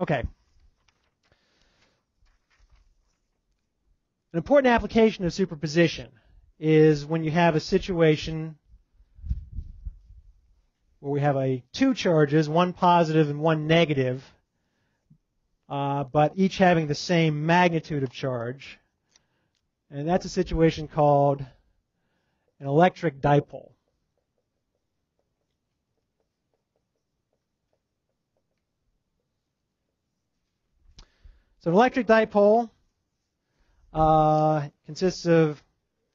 Okay. An important application of superposition is when you have a situation where we have a two charges, one positive and one negative, uh, but each having the same magnitude of charge. And that's a situation called an electric dipole. So an electric dipole uh, consists of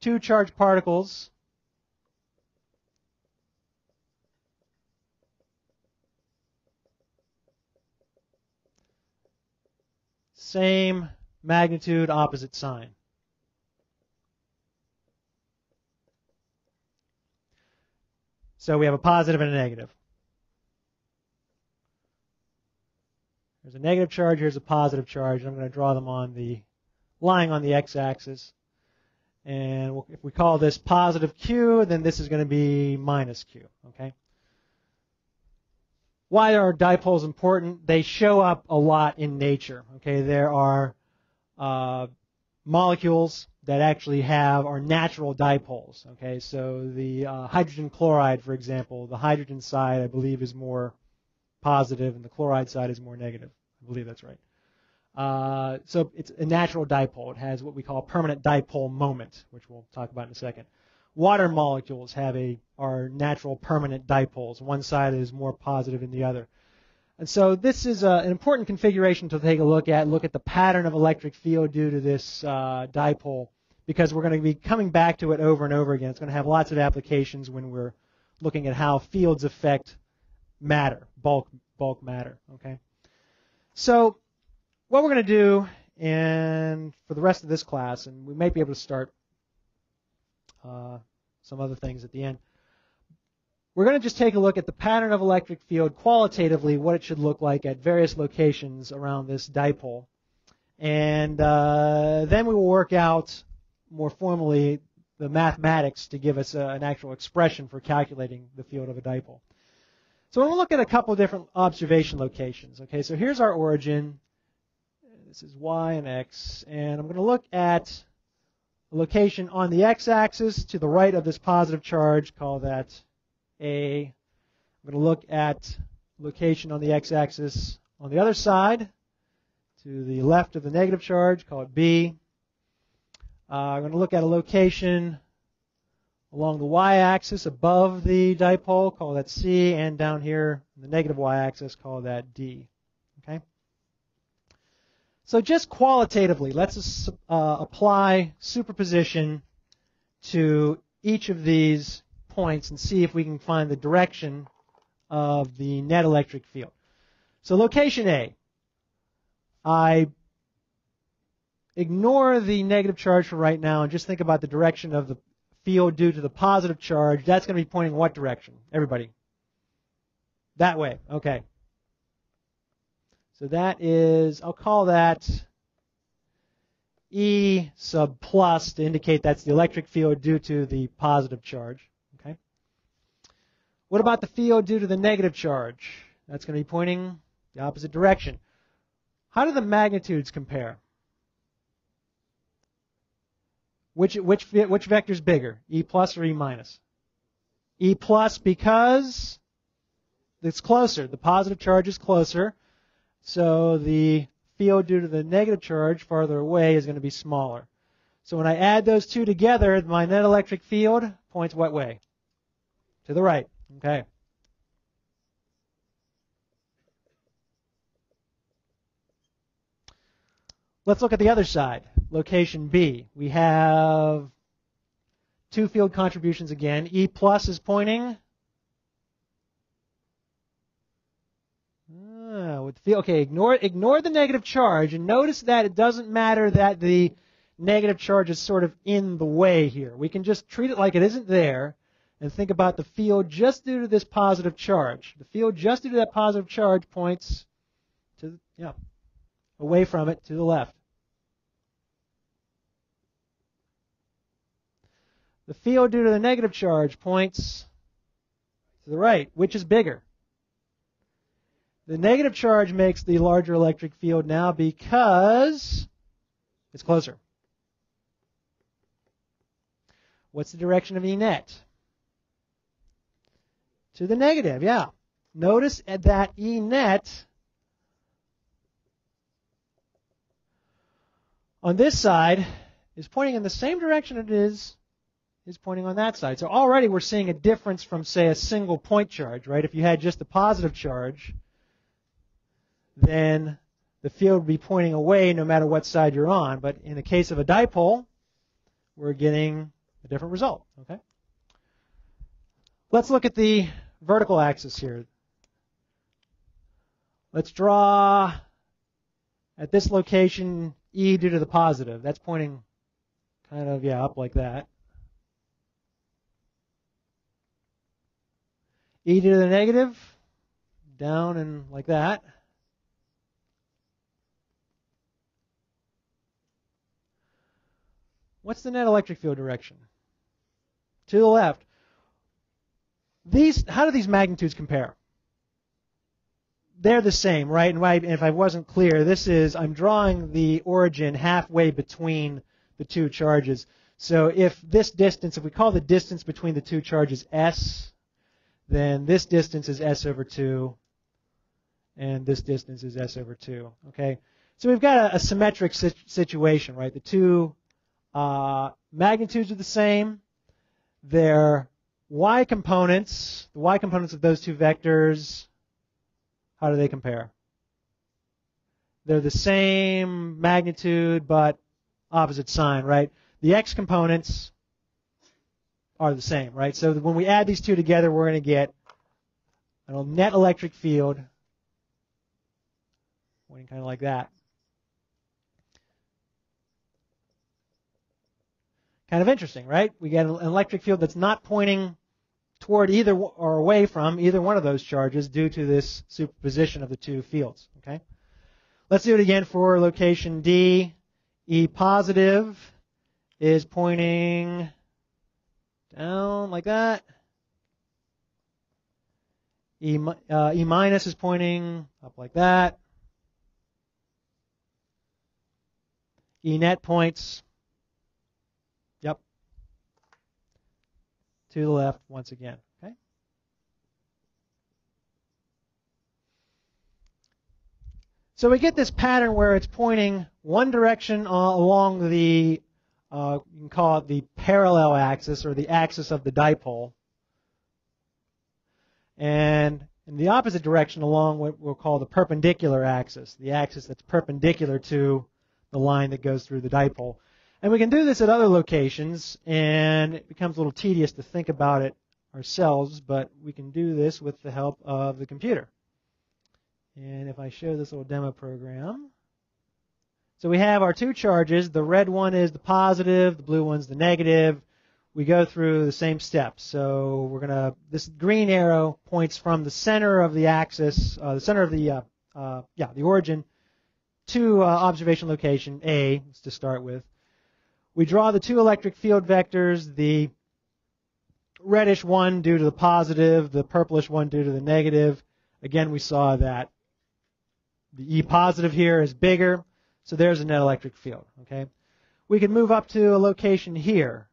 two charged particles same magnitude, opposite sign. So we have a positive and a negative. There's a negative charge, here's a positive charge. I'm going to draw them on the lying on the x-axis. And if we call this positive q, then this is going to be minus q. Okay. Why are dipoles important? They show up a lot in nature. Okay, there are uh, molecules that actually have are natural dipoles. Okay, so the uh, hydrogen chloride, for example, the hydrogen side I believe is more positive, and the chloride side is more negative. I believe that's right. Uh, so it's a natural dipole. It has what we call a permanent dipole moment, which we'll talk about in a second. Water molecules have a are natural permanent dipoles. One side is more positive than the other. And so this is a, an important configuration to take a look at. Look at the pattern of electric field due to this uh, dipole, because we're going to be coming back to it over and over again. It's going to have lots of applications when we're looking at how fields affect matter, bulk bulk matter. Okay. So what we're going to do, and for the rest of this class, and we might be able to start uh, some other things at the end. We're going to just take a look at the pattern of electric field qualitatively, what it should look like at various locations around this dipole. And uh, then we will work out more formally the mathematics to give us a, an actual expression for calculating the field of a dipole. So we'll look at a couple different observation locations. Okay, so here's our origin. This is y and x, and I'm going to look at a location on the x-axis to the right of this positive charge, call that A. I'm going to look at a location on the x-axis on the other side to the left of the negative charge, call it B. Uh, I'm going to look at a location along the y-axis above the dipole, call that C, and down here the negative y-axis, call that D. Okay. So just qualitatively, let's uh, apply superposition to each of these points and see if we can find the direction of the net electric field. So location A, I ignore the negative charge for right now and just think about the direction of the field due to the positive charge. That's going to be pointing what direction? Everybody. That way. Okay. So that is, I'll call that E sub plus to indicate that's the electric field due to the positive charge. Okay. What about the field due to the negative charge? That's going to be pointing the opposite direction. How do the magnitudes compare? Which which which vector is bigger, E plus or E minus? E plus because it's closer. The positive charge is closer. So the field due to the negative charge farther away is going to be smaller. So when I add those two together, my net electric field points what way? To the right. Okay. Let's look at the other side, location B. We have two field contributions again. E plus is pointing ah, with feel okay, ignore ignore the negative charge and notice that it doesn't matter that the negative charge is sort of in the way here. We can just treat it like it isn't there and think about the field just due to this positive charge. The field just due to that positive charge points to yeah, away from it to the left. The field due to the negative charge points to the right. Which is bigger? The negative charge makes the larger electric field now because it's closer. What's the direction of E net? To the negative, yeah. Notice that E net on this side is pointing in the same direction it is is pointing on that side. So already we're seeing a difference from say a single point charge, right? If you had just a positive charge, then the field would be pointing away no matter what side you're on. But in the case of a dipole, we're getting a different result, okay? Let's look at the vertical axis here. Let's draw at this location E due to the positive. That's pointing kind of, yeah, up like that. E to the negative, down and like that. What's the net electric field direction? To the left. These, how do these magnitudes compare? They're the same, right? And if I wasn't clear, this is, I'm drawing the origin halfway between the two charges. So if this distance, if we call the distance between the two charges S, then this distance is S over 2, and this distance is S over 2. Okay? So we've got a, a symmetric situation, right? The two uh, magnitudes are the same. Their y components, the y components of those two vectors, how do they compare? They're the same magnitude but opposite sign, right? The x components are the same, right? So when we add these two together, we're going to get a net electric field pointing kind of like that. Kind of interesting, right? We get an electric field that's not pointing toward either or away from either one of those charges due to this superposition of the two fields, okay? Let's do it again for location D. E positive is pointing down like that. E, uh, e minus is pointing up like that. E net points, yep, to the left once again. Okay. So we get this pattern where it's pointing one direction uh, along the uh, you can call it the parallel axis or the axis of the dipole. And in the opposite direction along what we'll call the perpendicular axis, the axis that's perpendicular to the line that goes through the dipole. And we can do this at other locations, and it becomes a little tedious to think about it ourselves, but we can do this with the help of the computer. And if I show this little demo program, so we have our two charges. The red one is the positive, the blue one's the negative. We go through the same steps. So we're gonna. This green arrow points from the center of the axis, uh, the center of the, uh, uh, yeah, the origin, to uh, observation location A to start with. We draw the two electric field vectors. The reddish one due to the positive, the purplish one due to the negative. Again, we saw that the E positive here is bigger. So there's a net electric field, okay? We can move up to a location here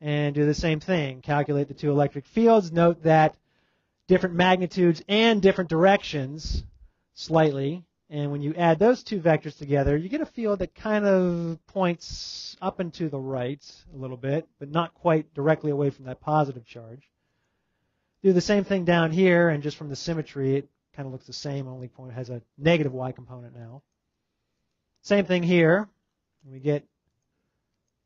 and do the same thing. Calculate the two electric fields. Note that different magnitudes and different directions slightly. And when you add those two vectors together, you get a field that kind of points up and to the right a little bit, but not quite directly away from that positive charge. Do the same thing down here, and just from the symmetry, it kind of looks the same, only point has a negative y component now. Same thing here. We get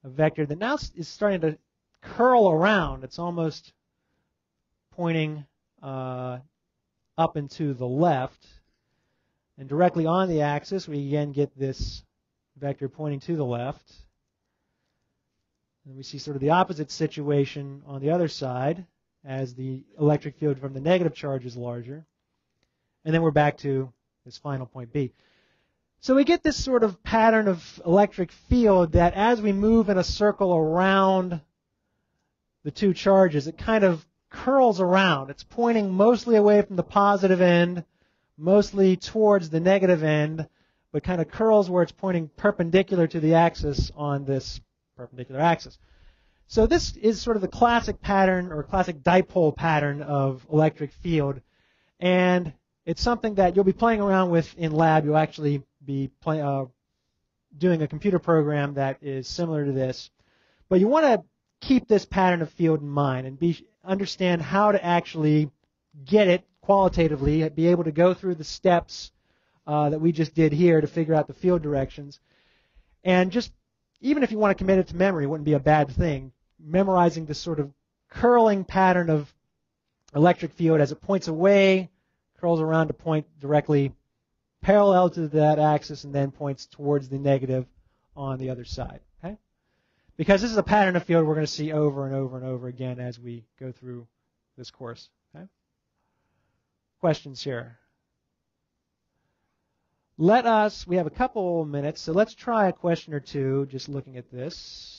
a vector that now is starting to curl around. It's almost pointing uh, up and to the left. And directly on the axis, we again get this vector pointing to the left. And we see sort of the opposite situation on the other side as the electric field from the negative charge is larger. And then we're back to this final point B. So we get this sort of pattern of electric field that as we move in a circle around the two charges, it kind of curls around. It's pointing mostly away from the positive end, mostly towards the negative end, but kind of curls where it's pointing perpendicular to the axis on this perpendicular axis. So this is sort of the classic pattern or classic dipole pattern of electric field. And it's something that you'll be playing around with in lab. You'll actually be play, uh, doing a computer program that is similar to this. But you want to keep this pattern of field in mind and be, understand how to actually get it qualitatively, be able to go through the steps uh, that we just did here to figure out the field directions. And just, even if you want to commit it to memory, it wouldn't be a bad thing. Memorizing this sort of curling pattern of electric field as it points away, curls around to point directly parallel to that axis, and then points towards the negative on the other side. Okay? Because this is a pattern of field we're going to see over and over and over again as we go through this course. Okay? Questions here? Let us, we have a couple minutes, so let's try a question or two just looking at this.